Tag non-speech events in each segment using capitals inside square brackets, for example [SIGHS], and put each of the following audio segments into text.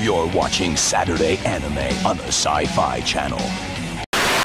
You're watching Saturday Anime on the Sci Fi Channel.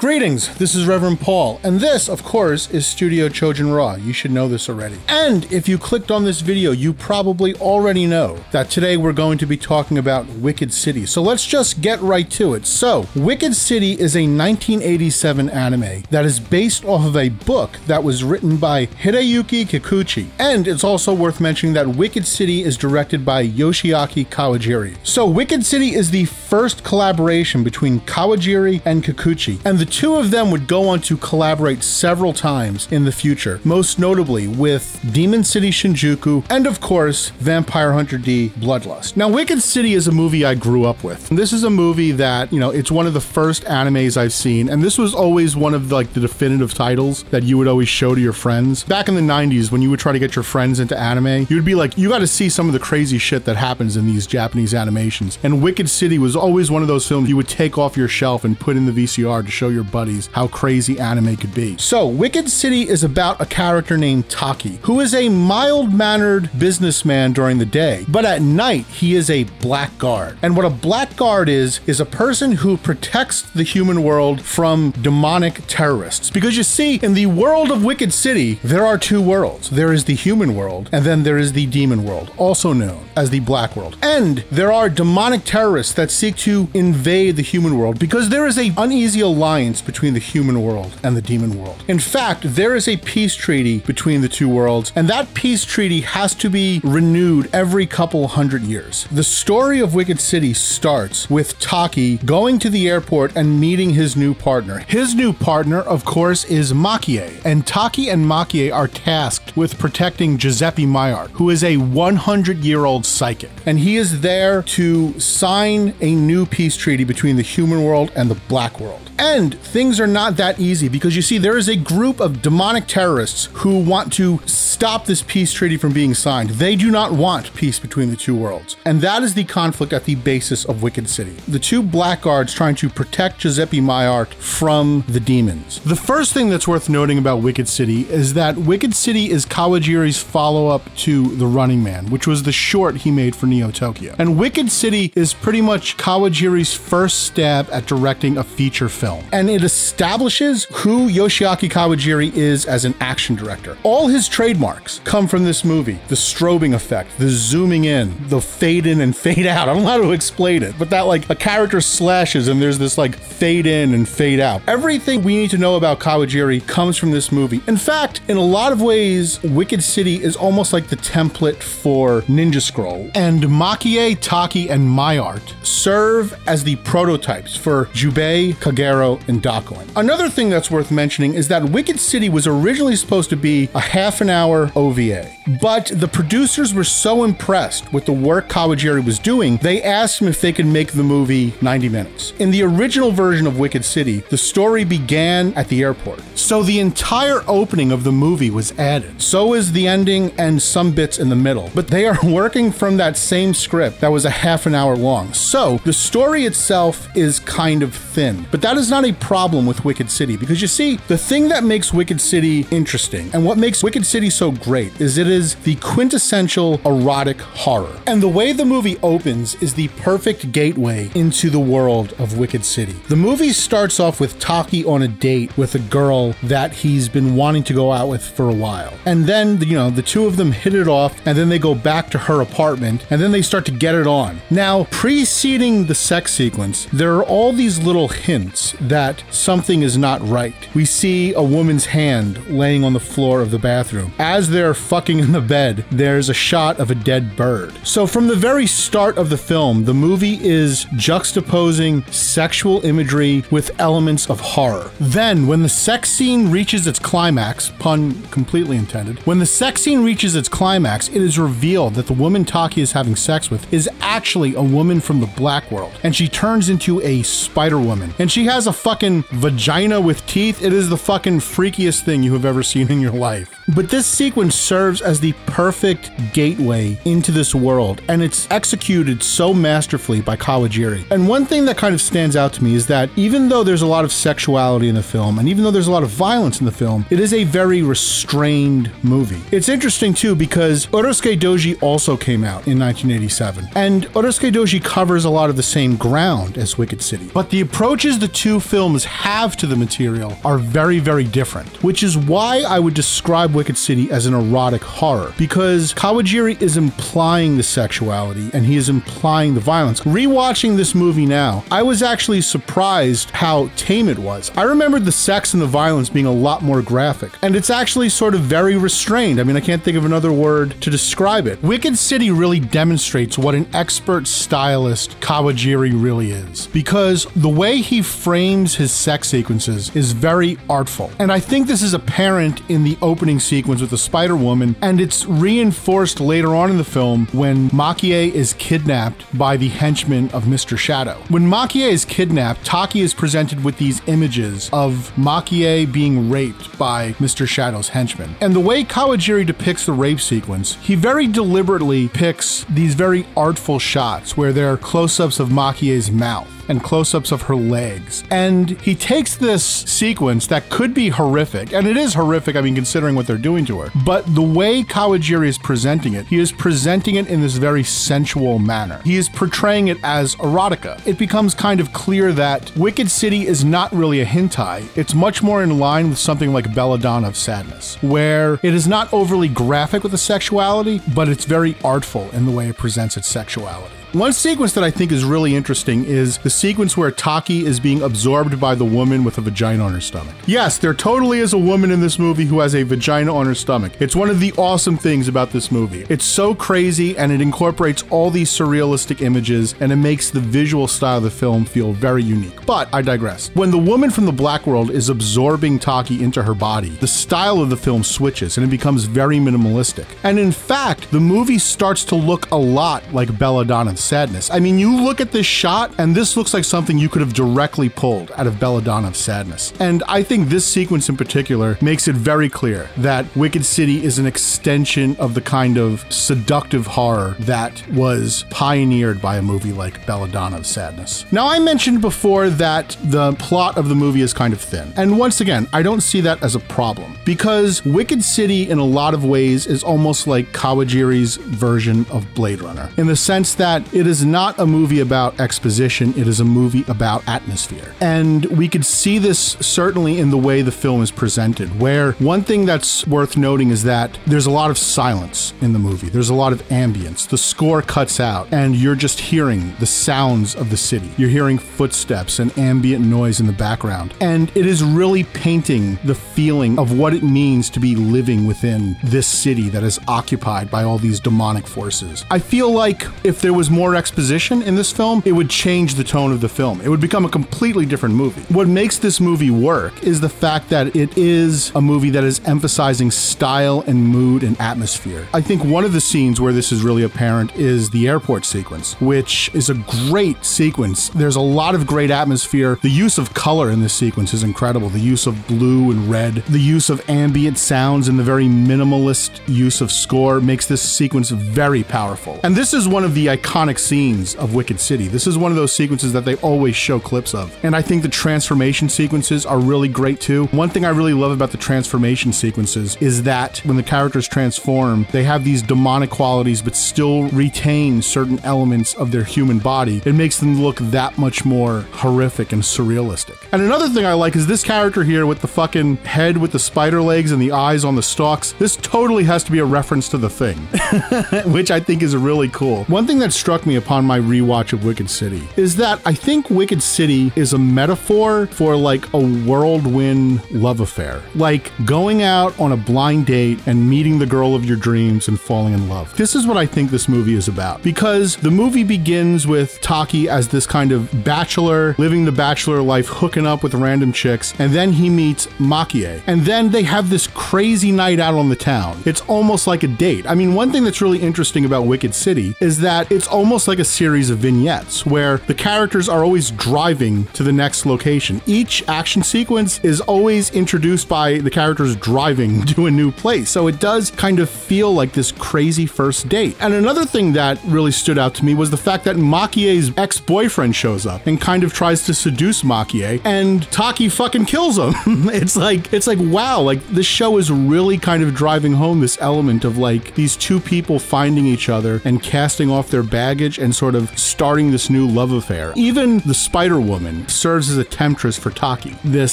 Greetings, this is Reverend Paul, and this, of course, is Studio Chojin Raw. You should know this already. And if you clicked on this video, you probably already know that today we're going to be talking about Wicked City. So let's just get right to it. So, Wicked City is a 1987 anime that is based off of a book that was written by Hideyuki Kikuchi. And it's also worth mentioning that Wicked City is directed by Yoshiaki Kawajiri. So, Wicked City is the first collaboration between Kawajiri and Kikuchi, and the two of them would go on to collaborate several times in the future, most notably with Demon City Shinjuku and, of course, Vampire Hunter D Bloodlust. Now, Wicked City is a movie I grew up with. This is a movie that, you know, it's one of the first animes I've seen, and this was always one of the, like the definitive titles that you would always show to your friends. Back in the 90s, when you would try to get your friends into anime, you'd be like, you got to see some of the crazy shit that happens in these Japanese animations. And Wicked City was always one of those films you would take off your shelf and put in the VCR to show your buddies how crazy anime could be. So, Wicked City is about a character named Taki, who is a mild mannered businessman during the day, but at night he is a blackguard. And what a blackguard is, is a person who protects the human world from demonic terrorists. Because you see, in the world of Wicked City, there are two worlds there is the human world, and then there is the demon world, also known as the black world. And there are demonic terrorists that seek to invade the human world because there is a uneasy alliance between the human world and the demon world. In fact, there is a peace treaty between the two worlds, and that peace treaty has to be renewed every couple hundred years. The story of Wicked City starts with Taki going to the airport and meeting his new partner. His new partner, of course, is Makie, and Taki and Makie are tasked with protecting Giuseppe Mayart, who is a 100 year old psychic. And he is there to sign a new peace treaty between the human world and the black world. And things are not that easy because you see, there is a group of demonic terrorists who want to stop this peace treaty from being signed. They do not want peace between the two worlds. And that is the conflict at the basis of Wicked City. The two blackguards trying to protect Giuseppe Mayart from the demons. The first thing that's worth noting about Wicked City is that Wicked City is Kawajiri's follow up to The Running Man, which was the short he made for Neo Tokyo. And Wicked City is pretty much Kawajiri's first stab at directing a feature film. And it establishes who Yoshiaki Kawajiri is as an action director. All his trademarks come from this movie the strobing effect, the zooming in, the fade in and fade out. I don't know how to explain it, but that like a character slashes and there's this like fade in and fade out. Everything we need to know about Kawajiri comes from this movie. In fact, in a lot of ways, Wicked City is almost like the template for Ninja Scroll. And Makie, Taki, and Mayart serve as the prototypes for Jubei, And Dakuan. Another thing that's worth mentioning is that Wicked City was originally supposed to be a half an hour OVA, but the producers were so impressed with the work Kawajiri was doing, they asked him if they could make the movie 90 minutes. In the original version of Wicked City, the story began at the airport. So the entire opening of the movie was added. So is the ending and some bits in the middle. But they are [LAUGHS] working from that same script that was a half an hour long. So the story itself is kind of thin. But that is not a problem with Wicked City because you see, the thing that makes Wicked City interesting and what makes Wicked City so great is it is the quintessential erotic horror. And the way the movie opens is the perfect gateway into the world of Wicked City. The movie starts off with Taki on a date with a girl that he's been wanting to go out with for a while. And then, you know, the two of them hit it off and then they go back to her apartment and then they start to get it on. Now, preceding the sex sequence, there are all these little hints that something is not right. We see a woman's hand laying on the floor of the bathroom. As they're fucking in the bed, there's a shot of a dead bird. So, from the very start of the film, the movie is juxtaposing sexual imagery with elements of horror. Then, when the sex scene reaches its climax, pun completely intended, when the sex scene reaches its climax, it is revealed that the woman Taki is having sex with is actually a woman from the black world, and she turns into a spider woman. And she has a fucking vagina with teeth. It is the fucking freakiest thing you have ever seen in your life. But this sequence serves as the perfect gateway into this world, and it's executed so masterfully by Kawajiri. And one thing that kind of stands out to me is that even though there's a lot of sexuality in the film, and even though there's a lot of violence in the film, it is a very restrained movie. It's interesting too because Urotsukidoji also came out in 1987, and Urotsukidoji covers a lot of the same ground as Wicked City. But the approaches the two films have to the material are very, very different, which is why I would describe Wicked City as an erotic horror, because Kawajiri is implying the sexuality and he is implying the violence. Rewatching this movie now, I was actually surprised how tame it was. I remembered the sex and the violence being a lot more graphic, and it's actually sort of very restrained. I mean, I can't think of another word to describe it. Wicked City really demonstrates what an expert stylist Kawajiri really is, because the way he frames his sex sequences is very artful. And I think this is apparent in the opening sequence with the Spider Woman, and it's reinforced later on in the film when Makie is kidnapped by the henchmen of Mr. Shadow. When Makie is kidnapped, Taki is presented with these images of Makie being raped by Mr. Shadow's henchmen. And the way Kawajiri depicts the rape sequence, he very deliberately picks these very artful shots where there are close ups of Makie's mouth and close ups of her legs. And he takes this sequence that could be horrific, and it is horrific, I mean, considering what they're doing to her. But the way Kawajiri is presenting it, he is presenting it in this very sensual manner. He is portraying it as erotica. It becomes kind of clear that Wicked City is not really a hentai, it's much more in line with something like Belladonna of Sadness, where it is not overly graphic with the sexuality, but it's very artful in the way it presents its sexuality. One sequence that I think is really interesting is the sequence where Taki is being absorbed by the woman with a vagina on her stomach. Yes, there totally is a woman in this movie who has a vagina on her stomach. It's one of the awesome things about this movie. It's so crazy and it incorporates all these surrealistic images and it makes the visual style of the film feel very unique. But I digress. When the woman from the black world is absorbing Taki into her body, the style of the film switches and it becomes very minimalistic. And in fact, the movie starts to look a lot like Belladonna of Sadness. I mean, you look at this shot, and this looks like something you could have directly pulled out of Belladonna of Sadness. And I think this sequence in particular makes it very clear that Wicked City is an extension of the kind of seductive horror that was pioneered by a movie like Belladonna of Sadness. Now, I mentioned before that the plot of the movie is kind of thin. And once again, I don't see that as a problem because Wicked City, in a lot of ways, is almost like Kawajiri's version of Blade Runner in the sense that it is not a movie about exposition, it is a movie about atmosphere. And we could see this certainly in the way the film is presented, where one thing that's worth noting is that there's a lot of silence in the movie, there's a lot of ambience. The score cuts out, and you're just hearing the sounds of the city. You're hearing footsteps and ambient noise in the background. And it is really painting the feeling of what it means to be living within this city that is occupied by all these demonic forces. I feel like if there was more exposition in this film, it would change the tone of the film. It would become a completely different movie. What makes this movie work is the fact that it is a movie that is emphasizing style and mood and atmosphere. I think one of the scenes where this is really apparent is the airport sequence, which is a great sequence. There's a lot of great atmosphere. The use of color in this sequence is incredible. The use of blue and red, the use of ambient sounds, and the very minimalist use of score makes this sequence very powerful. And this is one of the iconic scenes of Wicked City. This is one of those sequences that they always show clips of. And I think the transformation sequences are really great too. One thing I really love about the transformation sequences is that when the characters transform, they have these demonic qualities but still retain certain elements of their human body. It makes them look that much more horrific and surrealistic. And another thing I like is this character here with the fucking head with the spider legs and the eyes on the stalks. This totally has to be a reference to the thing, [LAUGHS] which I think is really cool. One thing that struck me upon my rewatch of Wicked City is that I think Wicked City is a metaphor for like a whirlwind love affair. Like going out on a blind date and meeting the girl of your dreams and falling in love. This is what I think this movie is about because the movie begins with Taki as this kind of bachelor living the bachelor life, hooking up with random chicks, and then he meets Makie. And then they have this crazy night out on the town. It's almost like a date. I mean, one thing that's really interesting about Wicked City is that it's almost almost like a series of vignettes where the characters are always driving to the next location. Each action sequence is always introduced by the characters driving [LAUGHS] to a new place. So it does kind of feel like this crazy first date. And another thing that really stood out to me was the fact that Makie's ex-boyfriend shows up and kind of tries to seduce Makie and Taki fucking kills him. [LAUGHS] it's like it's like wow, like this show is really kind of driving home this element of like these two people finding each other and casting off their baggage and sort of starting this new love affair. Even the Spider Woman serves as a temptress for Taki, this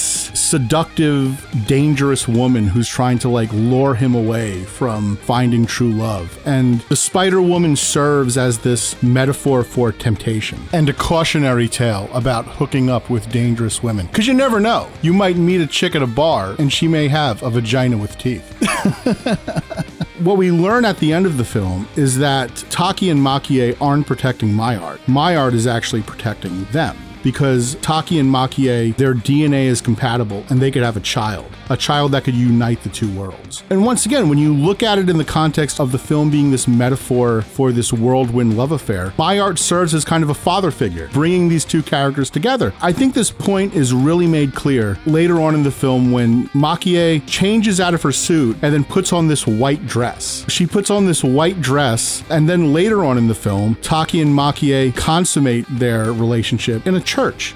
seductive, dangerous woman who's trying to like lure him away from finding true love. And the Spider Woman serves as this metaphor for temptation and a cautionary tale about hooking up with dangerous women. Because you never know. You might meet a chick at a bar and she may have a vagina with teeth. [LAUGHS] what we learn at the end of the film is that Taki and Makie aren't protecting Mayart. My art is actually protecting them because Taki and Makie, their DNA is compatible and they could have a child, a child that could unite the two worlds. And once again, when you look at it in the context of the film being this metaphor for this whirlwind love affair, Mayart serves as kind of a father figure, bringing these two characters together. I think this point is really made clear later on in the film when Makie changes out of her suit and then puts on this white dress. She puts on this white dress, and then later on in the film, Taki and Makie consummate their relationship in a church.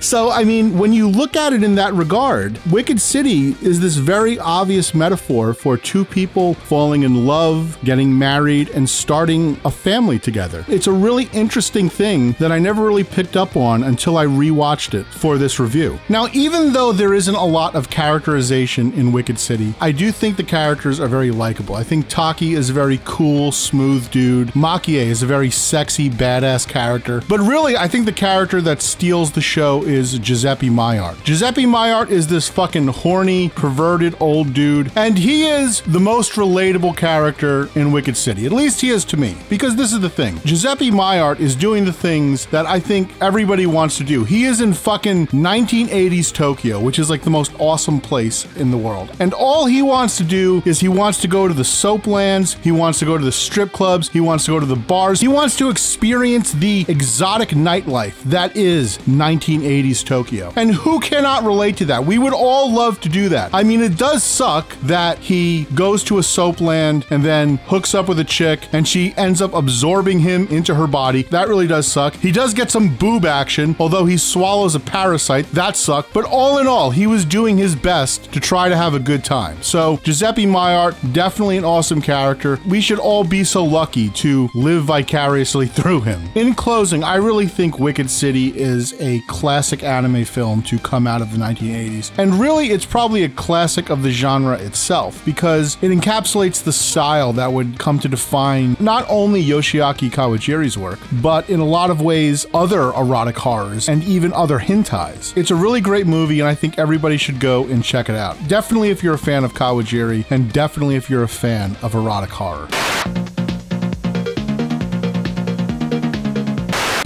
[LAUGHS] so, I mean, when you look at it in that regard, Wicked City is this very obvious metaphor for two people falling in love, getting married, and starting a family together. It's a really interesting thing that I never really picked up on until I rewatched it for this review. Now, even though there isn't a lot of characterization in Wicked City, I do think the characters are very likable. I think Taki is a very cool, smooth dude. Makie is a very sexy, badass character. But really, I think the character that steals the show is Giuseppe Mayart. Giuseppe Mayart is this fucking horny, perverted old dude, and he is the most relatable character in Wicked City. At least he is to me. Because this is the thing Giuseppe Mayart is doing the things that I think everybody wants to do. He is in fucking 1980s Tokyo, which is like the most awesome place in the world. And all he wants to do is he wants to go to the soap lands, he wants to go to the strip clubs, he wants to go to the bars, he wants to experience the exotic nightlife that is 1980s Tokyo. And who cannot relate to that? We would all love to do that. I mean, it does suck that he goes to a soap land and then hooks up with a chick and she ends up absorbing him into her body. That really does suck. He does get some boob action, although he swallows a parasite. That sucked. But all in all, he was doing his best to try to have a good time. So, Giuseppe Mayart, definitely an awesome character. We should all be so lucky to live vicariously [LAUGHS] through him. In closing, I really think Wicked City is a classic anime film to come out of the 1980s. And really, it's probably a classic of the genre itself because it encapsulates the style that would come to define not only Yoshiaki Kawajiri's work, but in a lot of ways, other erotic horrors and even other hentais. It's a really great movie, and I think everybody should go and check it out. Definitely if you're a fan of Kawajiri, and definitely if you're a fan of erotic horror.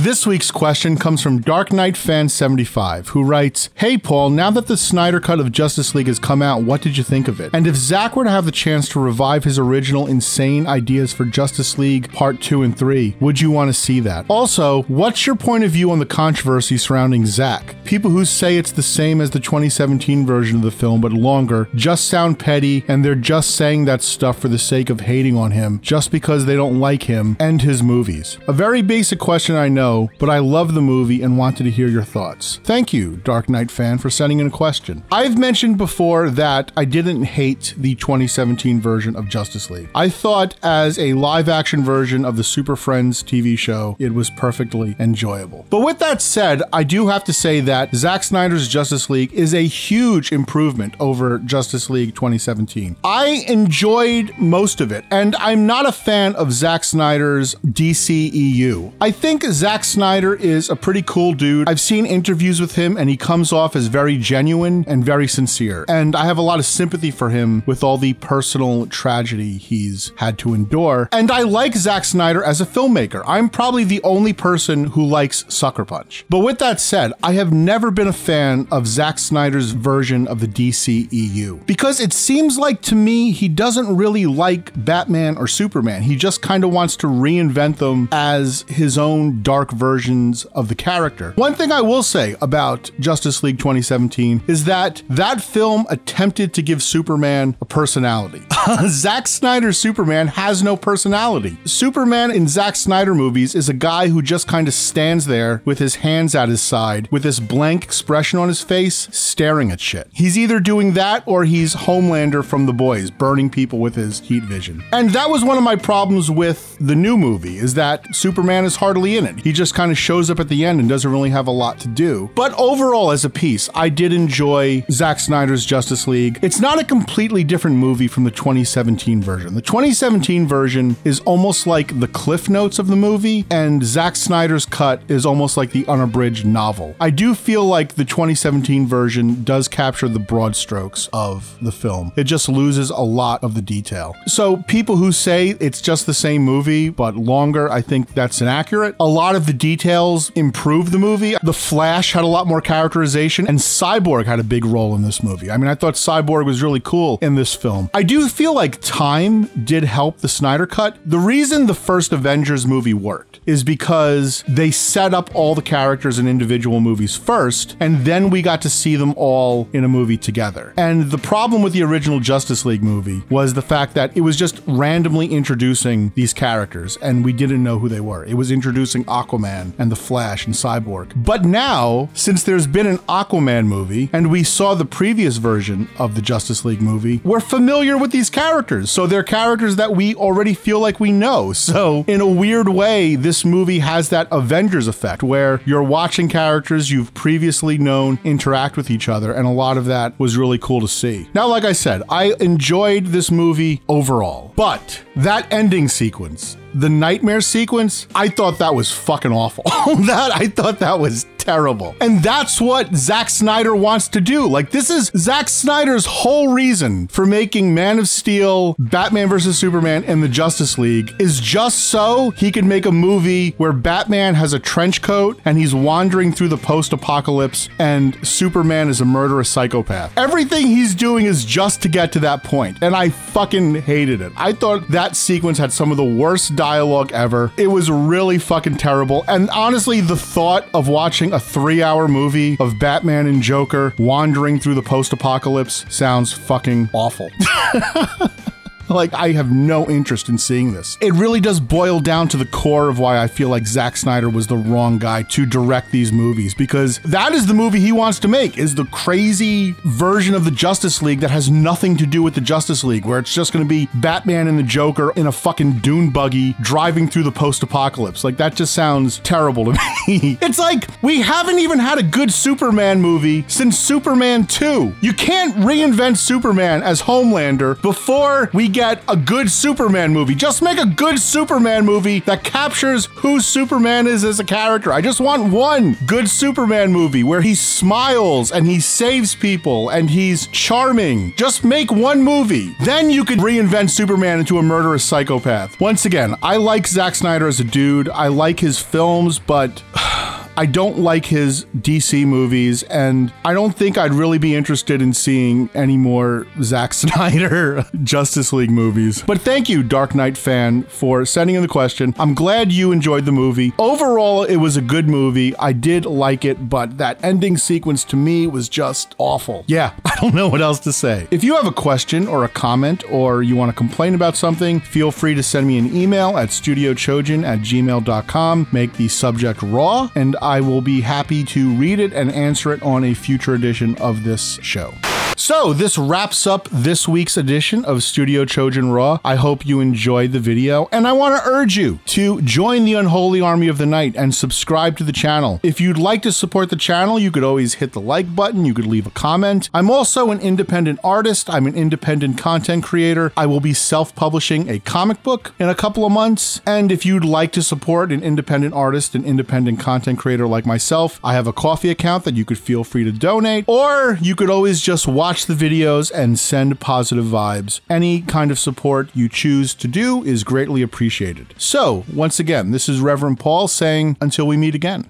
This week's question comes from Dark Knight Fan 75, who writes, Hey Paul, now that the Snyder Cut of Justice League has come out, what did you think of it? And if Zack were to have the chance to revive his original insane ideas for Justice League Part 2 and 3, would you want to see that? Also, what's your point of view on the controversy surrounding Zack? People who say it's the same as the 2017 version of the film but longer just sound petty and they're just saying that stuff for the sake of hating on him just because they don't like him and his movies. A very basic question I know but I love the movie and wanted to hear your thoughts. Thank you, Dark Knight fan, for sending in a question. I've mentioned before that I didn't hate the 2017 version of Justice League. I thought as a live action version of the Super Friends TV show, it was perfectly enjoyable. But with that said, I do have to say that Zack Snyder's Justice League is a huge improvement over Justice League 2017. I enjoyed most of it, and I'm not a fan of Zack Snyder's DCEU. I think Zack Snyder is a pretty cool dude. I've seen interviews with him and he comes off as very genuine and very sincere. And I have a lot of sympathy for him with all the personal tragedy he's had to endure. And I like Zack Snyder as a filmmaker. I'm probably the only person who likes Sucker Punch. But with that said, I have never been a fan of Zack Snyder's version of the DCEU because it seems like to me he doesn't really like Batman or Superman. He just kind of wants to reinvent them as his own dark versions of the character. One thing I will say about Justice League 2017 is that that film attempted to give Superman a personality. [LAUGHS] Zack Snyder's Superman has no personality. Superman in Zack Snyder movies is a guy who just kind of stands there with his hands at his side with this blank expression on his face staring at shit. He's either doing that or he's Homelander from The Boys, burning people with his heat vision. And that was one of my problems with the new movie is that Superman is hardly in it. He just kind of shows up at the end and doesn't really have a lot to do. But overall as a piece, I did enjoy Zack Snyder's Justice League. It's not a completely different movie from the 2017 version. The 2017 version is almost like the cliff notes of the movie and Zack Snyder's cut is almost like the unabridged novel. I do feel like the 2017 version does capture the broad strokes of the film. It just loses a lot of the detail. So people who say it's just the same movie but longer, I think that's inaccurate. A lot of the details improve the movie. The Flash had a lot more characterization and Cyborg had a big role in this movie. I mean, I thought Cyborg was really cool in this film. I do feel like time did help the Snyder cut. The reason the first Avengers movie worked is because they set up all the characters in individual movies first, and then we got to see them all in a movie together. And the problem with the original Justice League movie was the fact that it was just randomly introducing these characters, and we didn't know who they were. It was introducing Aquaman and the Flash and Cyborg. But now, since there's been an Aquaman movie, and we saw the previous version of the Justice League movie, we're familiar with these characters. So they're characters that we already feel like we know. So, in a weird way, this movie has that Avengers effect where you're watching characters you've previously known interact with each other, and a lot of that was really cool to see. Now, like I said, I enjoyed this movie overall, but that ending sequence, the nightmare sequence, I thought that was fucking awful. [LAUGHS] that I thought that was terrible. And that's what Zack Snyder wants to do. Like this is Zack Snyder's whole reason for making Man of Steel, Batman vs Superman and the Justice League is just so he can make a movie where Batman has a trench coat and he's wandering through the post-apocalypse and Superman is a murderous psychopath. Everything he's doing is just to get to that point, and I fucking hated it. I thought that sequence had some of the worst dialogue ever. It was really fucking terrible. And honestly, the thought of watching a three hour movie of Batman and Joker wandering through the post apocalypse sounds fucking awful. [LAUGHS] Like, I have no interest in seeing this. It really does boil down to the core of why I feel like Zack Snyder was the wrong guy to direct these movies, because that is the movie he wants to make, is the crazy version of the Justice League that has nothing to do with the Justice League, where it's just gonna be Batman and the Joker in a fucking dune buggy driving through the post-apocalypse. Like, that just sounds terrible to [LAUGHS] me. it's like, we haven't even had a good Superman movie since Superman 2. You can't reinvent Superman as Homelander before we get a good Superman movie. Just make a good Superman movie that captures who Superman is as a character. I just want one good Superman movie where he smiles and he saves people and he's charming. Just make one movie. Then you could reinvent Superman into a murderous psychopath. Once again, I like Zack Snyder as a dude. I like his films, but [SIGHS] I don't like his DC movies, and I don't think I'd really be interested in seeing any more Zack [LAUGHS] Snyder Justice League movies. But thank you, Dark Knight fan, for sending in the question. I'm glad you enjoyed the movie. Overall, it was a good movie. I did like it, but that ending sequence to me was just awful. Yeah, [LAUGHS] I don't know what else to say. If you have a question or a comment, or you want to complain about something, feel free to send me an email at studiochojin at gmail.com. Make the subject raw, and I will be happy to read it and answer it on a future edition of this show. So, this wraps up this week's edition of Studio Chojin Raw. I hope you enjoyed the video, and I want to urge you to join the Unholy Army of the Night and subscribe to the channel. If you'd like to support the channel, you could always hit the like button, you could leave a comment. I'm also an independent artist, I'm an independent content creator. I will be self publishing a comic book in a couple of months, and if you'd like to support an independent artist, an independent content creator like myself, I have a Ko-fi account that you could feel free to donate, or you could always just watch watch the videos and send positive vibes. Any kind of support you choose to do is greatly appreciated. So, once again, this is Reverend Paul saying, until we meet again.